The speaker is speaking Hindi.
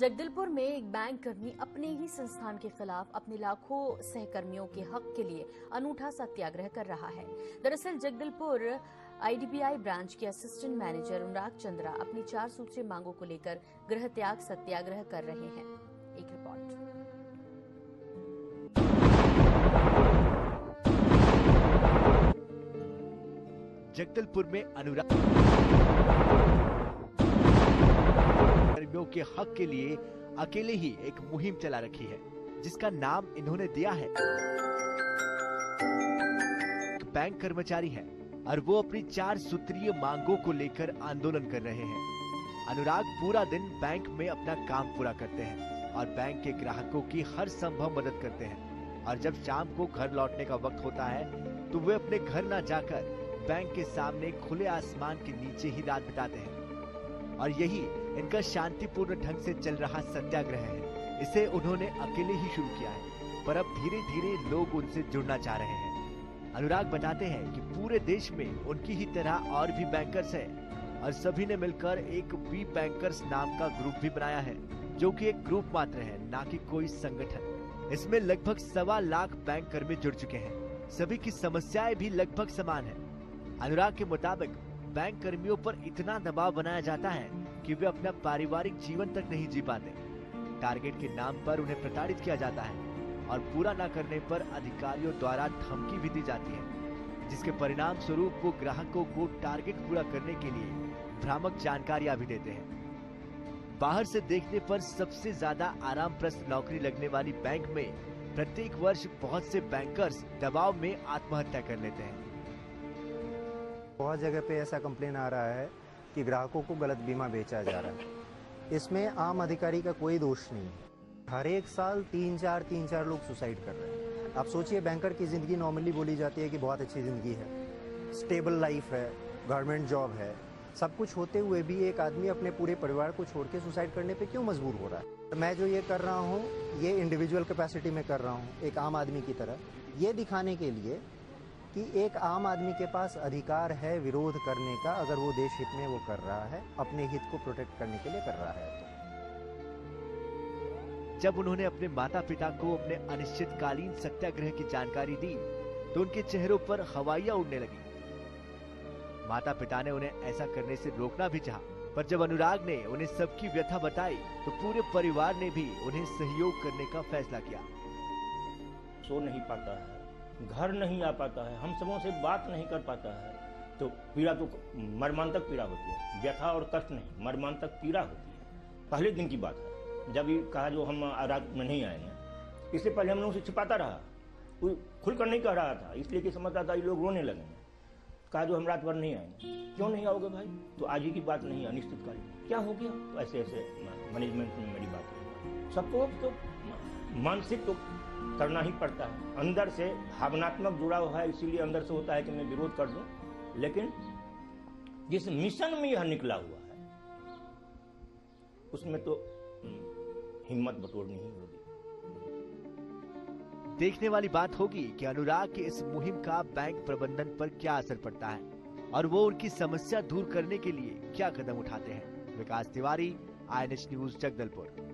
जगदलपुर में एक बैंक कर्मी अपने ही संस्थान के खिलाफ अपने लाखों सहकर्मियों के हक के लिए अनूठा सत्याग्रह कर रहा है। दरअसल जगदलपुर आईडीबीआई ब्रांच के असिस्टेंट मैनेजर अनुराग चंद्रा अपनी चार सूत्रीय मांगों को लेकर गृह त्याग सत्याग्रह कर रहे हैं। एक रिपोर्ट। जगदलपुर में अनुराग कर्मियों के हक के लिए अकेले ही एक मुहिम चला रखी है, जिसका नाम इन्होंने दिया है। बैंक कर्मचारी है और वो अपनी चार सूत्रीय मांगों को लेकर आंदोलन कर रहे हैं। अनुराग पूरा दिन बैंक में अपना काम पूरा करते हैं और बैंक के ग्राहकों की हर संभव मदद करते हैं। और जब शाम को घर लौटने का वक्त होता है तो वे अपने घर न जाकर बैंक के सामने खुले आसमान के नीचे ही रात बिताते हैं। और यही इनका शांतिपूर्ण ढंग से चल रहा सत्याग्रह है। इसे उन्होंने अकेले ही शुरू किया है, पर अब धीरे धीरे लोग उनसे जुड़ना चाह रहे हैं। अनुराग बताते हैं कि पूरे देश में उनकी ही तरह और भी बैंकर्स हैं, और सभी ने मिलकर एक बी बैंकर्स नाम का ग्रुप भी बनाया है, जो कि एक ग्रुप मात्र है, ना कि कोई संगठन। इसमें लगभग सवा लाख बैंक कर्मी जुड़ चुके हैं। सभी की समस्याएँ भी लगभग समान है। अनुराग के मुताबिक बैंक कर्मियों पर इतना दबाव बनाया जाता है कि वे अपना पारिवारिक जीवन तक नहीं जी पाते। टारगेट के नाम पर उन्हें प्रताड़ित किया जाता है और पूरा न करने पर अधिकारियों द्वारा धमकी भी दी जाती है, जिसके परिणाम स्वरूप वो ग्राहकों को टारगेट पूरा करने के लिए भ्रामक जानकारियाँ भी देते हैं। बाहर से देखने पर सबसे ज़्यादा आराम प्रस्त नौकरी लगने वाली बैंक में प्रत्येक वर्ष बहुत से बैंकर्स दबाव में आत्महत्या कर लेते हैं। बहुत जगह पे ऐसा कंप्लेन आ रहा है कि ग्राहकों को गलत बीमा बेचा जा रहा है। इसमें आम अधिकारी का कोई दोष नहीं है। हर एक साल तीन चार तीन चार लोग सुसाइड कर रहे हैं। आप सोचिए बैंकर की ज़िंदगी नॉर्मली बोली जाती है कि बहुत अच्छी ज़िंदगी है। स्टेबल लाइफ है गवर्नमेंट जॉब है। सब कुछ होते हुए भी एक आदमी अपने पूरे परिवार को छोड़ के सुसाइड करने पे क्यों मजबूर हो रहा है? मैं जो ये कर रहा हूँ, ये इंडिविजुअल कैपेसिटी में कर रहा हूँ, एक आम आदमी की तरह। ये दिखाने के लिए कि एक आम आदमी के पास अधिकार है विरोध करने का अगर वो देश हित में वो कर रहा है अपने हित को प्रोटेक्ट करने के लिए कर रहा है तो। जब उन्होंने अपने माता पिता को अपने अनिश्चितकालीन सत्याग्रह की जानकारी दी तो उनके चेहरों पर हवाइया उड़ने लगी। माता पिता ने उन्हें ऐसा करने से रोकना भी चाहा, पर जब अनुराग ने उन्हें सबकी व्यथा बताई तो पूरे परिवार ने भी उन्हें सहयोग करने का फैसला किया। सो नहीं पाता है। घर नहीं आ पाता है, हम सबों से बात नहीं कर पाता है तो पीड़ा तो मर्मांतक पीड़ा होती है, व्यथा और कष्ट नहीं, मर्मांतक पीड़ा होती है। पहले दिन की बात है, जब ये कहा जो हम रात में नहीं आए हैं, इससे पहले हम लोगों से छिपाता रहा कोई खुलकर नहीं कह रहा था, इसलिए कि समझता था ये लोग रोने लगेंगे कहा जो हम रात भर नहीं आएँगे क्यों नहीं आओगे भाई? तो आज ही की बात नहीं अनिश्चितकालीन क्या हो गया? तो ऐसे ऐसे मैनेजमेंट में मेरी बात सबको तो मानसिक तो करना ही पड़ता है। अंदर से भावनात्मक जुड़ाव है, इसीलिए अंदर से होता है कि मैं विरोध कर दूँ। लेकिन जिस मिशन में यह निकला हुआ है, उसमें तो हिम्मत बटोरनी ही होगी। देखने वाली बात होगी कि अनुराग की इस मुहिम का बैंक प्रबंधन पर क्या असर पड़ता है और वो उनकी समस्या दूर करने के लिए क्या कदम उठाते हैं। Vikas Tiwari I news, Jagdalpur.